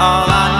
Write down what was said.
All I